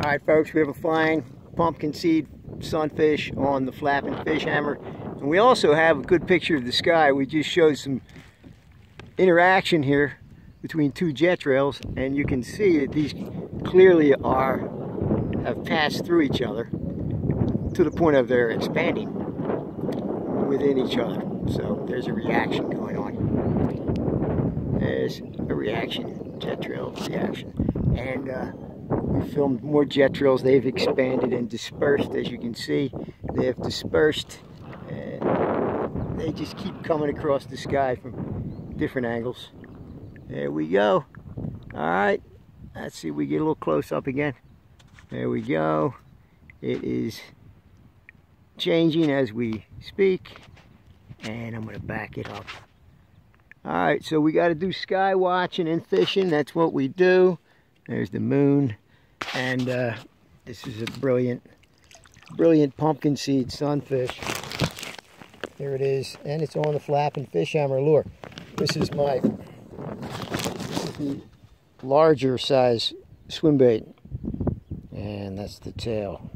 All right, folks, we have a fine pumpkin seed sunfish on the flapping fish hammer. And we also have a good picture of the sky. We just showed some interaction here between two jet trails and you can see that these clearly are have passed through each other to the point of their expanding within each other. So there's a reaction going on. There's a reaction, jet trail reaction. And uh, we filmed more jet trails. They've expanded and dispersed, as you can see. They have dispersed and they just keep coming across the sky from different angles. There we go. All right. Let's see, if we get a little close up again. There we go. It is changing as we speak. And I'm going to back it up. All right, so we got to do sky watching and fishing. That's what we do. There's the moon. And uh, this is a brilliant, brilliant pumpkin seed sunfish. There it is. And it's on the flapping fish hammer lure. This is my larger size swim bait. And that's the tail.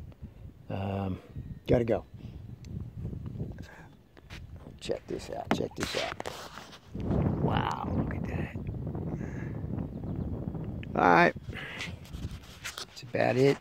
Um, gotta go. Check this out. Check this out. Wow, look at that. All right about it.